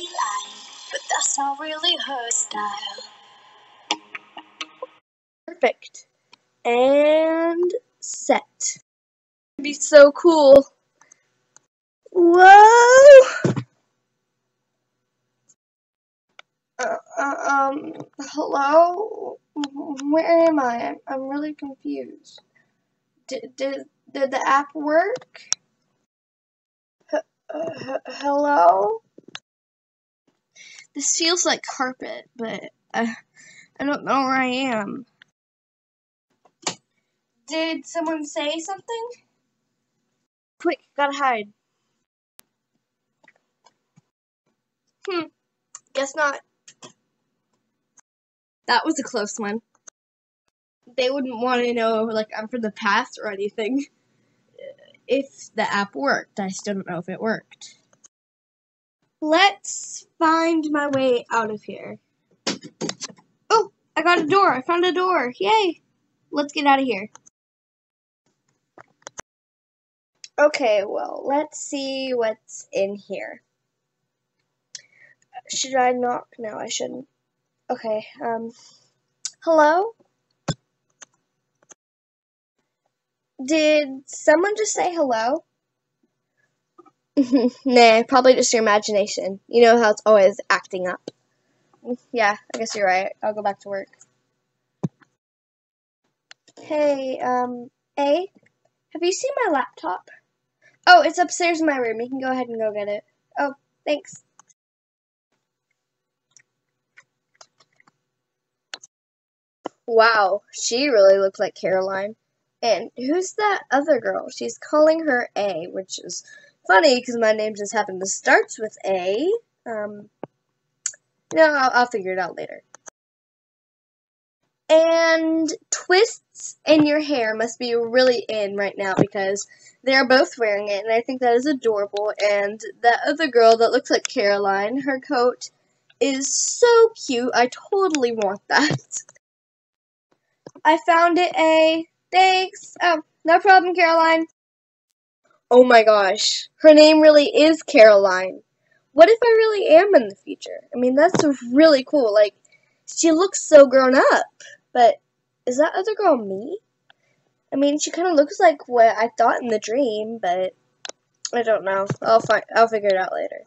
daylight, but that's not really her style. Perfect. And set. It'd be so cool. Whoa! Uh, uh, um, hello? Where am I? I'm, I'm really confused. Did, did, did the app work? H uh, hello? This feels like carpet, but uh, I don't know where I am. Did someone say something? Quick, gotta hide. Hmm, guess not. That was a close one. They wouldn't want to know, like, I'm from the past or anything. If the app worked, I still don't know if it worked. Let's find my way out of here. Oh, I got a door. I found a door. Yay. Let's get out of here. Okay, well, let's see what's in here. Should I knock? No, I shouldn't. Okay, um, hello? Did someone just say hello? nah, probably just your imagination. You know how it's always acting up. Yeah, I guess you're right. I'll go back to work. Hey, um, A, have you seen my laptop? Oh, it's upstairs in my room. You can go ahead and go get it. Oh, thanks. Wow, she really looked like Caroline. And who's that other girl? She's calling her A, which is funny because my name just happened to start with A. Um, no, I'll, I'll figure it out later. And twists in your hair must be really in right now because they're both wearing it, and I think that is adorable. And that other girl that looks like Caroline, her coat is so cute. I totally want that. I found it, A. Thanks. Oh, no problem, Caroline. Oh my gosh, her name really is Caroline. What if I really am in the future? I mean, that's really cool. Like, she looks so grown up. But is that other girl me? I mean, she kind of looks like what I thought in the dream, but I don't know. I'll find. I'll figure it out later.